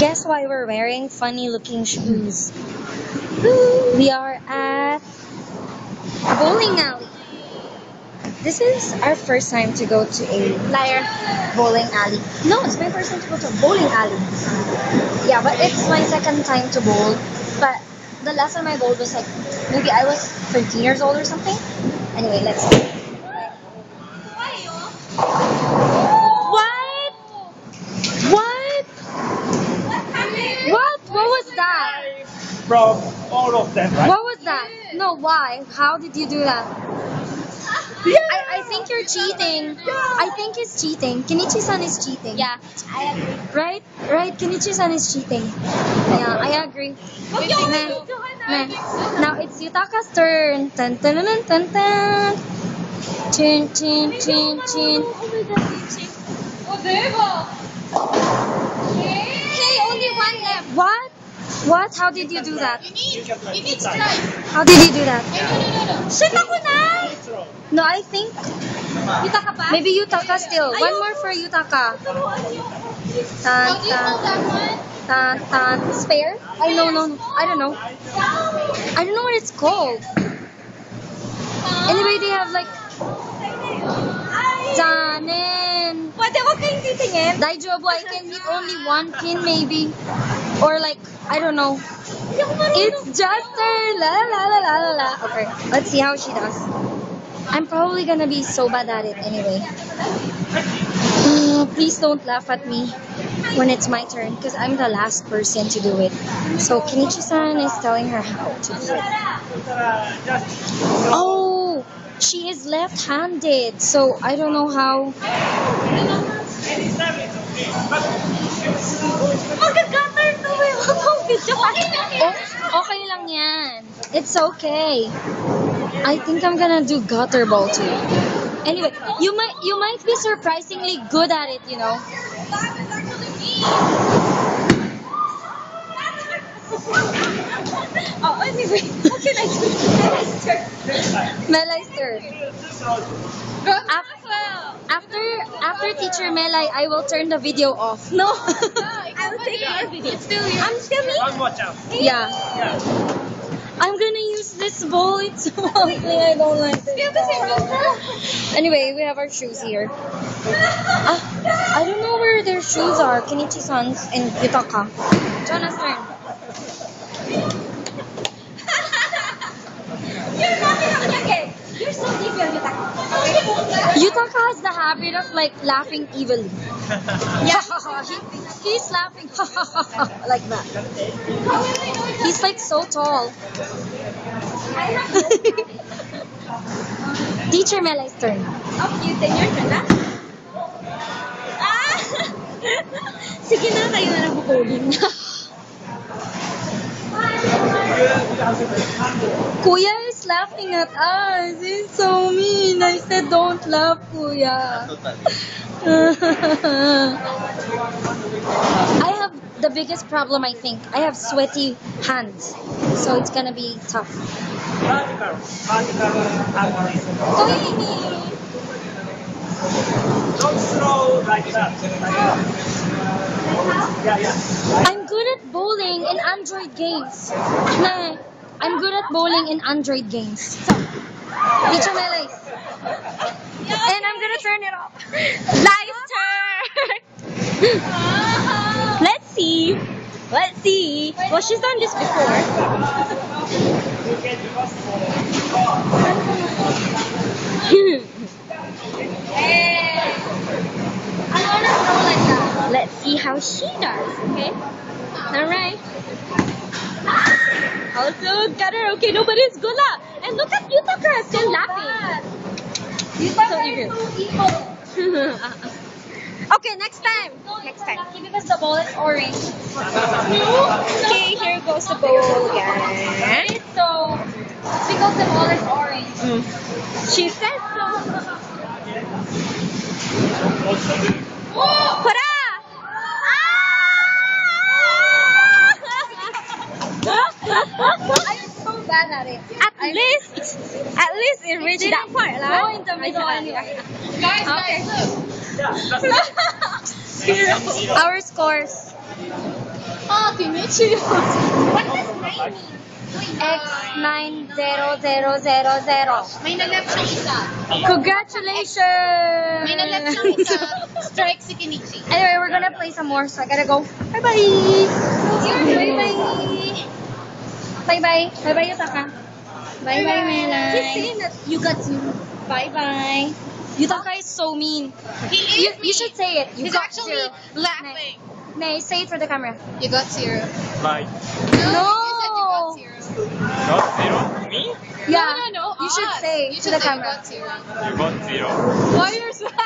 Guess why we're wearing funny looking shoes? We are at bowling alley. This is our first time to go to a Liar. bowling alley. No, it's my first time to go to a bowling alley. Yeah, but it's my second time to bowl. But the last time I bowled was like maybe I was 13 years old or something. Anyway, let's see. What? What? What? What was that? From all of them, right? What was that? No, why? How did you do that? I, I think you're cheating. I think he's cheating. Kenichi-san is cheating. Yeah, I agree. Right? Right? Kenichi-san is cheating. Yeah, I agree. Meh. Meh. Now it's Yutaka's turn. Dun, dun, dun, dun, dun, dun. Chin, chin, chin, chin. Hey, only one left. What? What? How did you do that? You need, you need strike. How did you do that? No, no, no, no. Shit ako na! No, I think Yutaka pa? maybe Yutaka still. One more for Yutaka. Tan, know tan, tan, tan. Spare? I no, no, no. I don't know. I don't know what it's called. Anyway, they have like Tanen. Pwede ko kayong titingin? Daijobu, I can hit only one pin maybe. Or like, I don't know. It's just her. La la la la la la. Okay, let's see how she does. I'm probably gonna be so bad at it anyway. Uh, please don't laugh at me when it's my turn because I'm the last person to do it. So Kenichi-san is telling her how to do it. Oh, she is left-handed, so I don't know how. Video. Oh, okay lang yan. It's okay. I think I'm gonna do gutter ball too. Anyway, you might you might be surprisingly good at it, you know. Oh, anyway. What can I do? Melai's turn. Go. After after teacher Melai, I will turn the video off. No. I'll take your video. It's still you. I'm still me. One more chance. Yeah. Yeah. I'm gonna use this ball. It's so ugly. I don't like this. Still the same Anyway, we have our shoes here. Ah, I don't know where their shoes are. Kenichi-san's and Yutaka. Jonas' turn. You're not okay. You're so deep, Yutaka. Yutaka has the habit of like laughing evilly. Yeah. he, he's laughing like that. He's like so tall. Teacher Melai's turn. Oh, then your turn na? Ah! Sige na, tayo na nag-bowling. Kuya is laughing at us. He's so mean. I said don't laugh, Kuya. I have the biggest problem, I think. I have sweaty hands. So it's gonna be tough. Don't throw like that. Yeah, yeah. I'm good at bowling in Android games. I'm good at bowling in Android games. So. And I'm gonna turn it off. Live turn! Let's see. Let's see. Well, she's done this before. Let's see how she does, okay? Alright. Also. Okay, nobody's good luck. And look at Yutaka still laughing. Yutaka is so okay, next time. Next time. Because the ball is orange. Okay, here goes the ball, again. So, because the ball is orange. Hmm. She said so. Hurrah! So bad at least, at least it reached that part, lah. in the middle anyway. Guys, Okay. Yeah, that's. Our scores. Ah, Kenichi. What does 9 mean? X9000. May nalap siyang isa. Congratulations! May nalap siyang isa. Strike si Kenichi. Anyway, we're gonna play some more, so I gotta go. Bye-bye! Bye bye. Bye bye. Bye bye. Bye bye, Yutaka. Bye bye, Melai. He's saying that you got zero. Bye bye. Yutaka is so mean. He You, is you should say it. You He's got actually zero. laughing. Nay, say it for the camera. You got zero. Bye. No. You said you got zero. Got zero? Me? Yeah. No, no, no. You should say you to should the say camera. You got zero. You got zero. Why you're so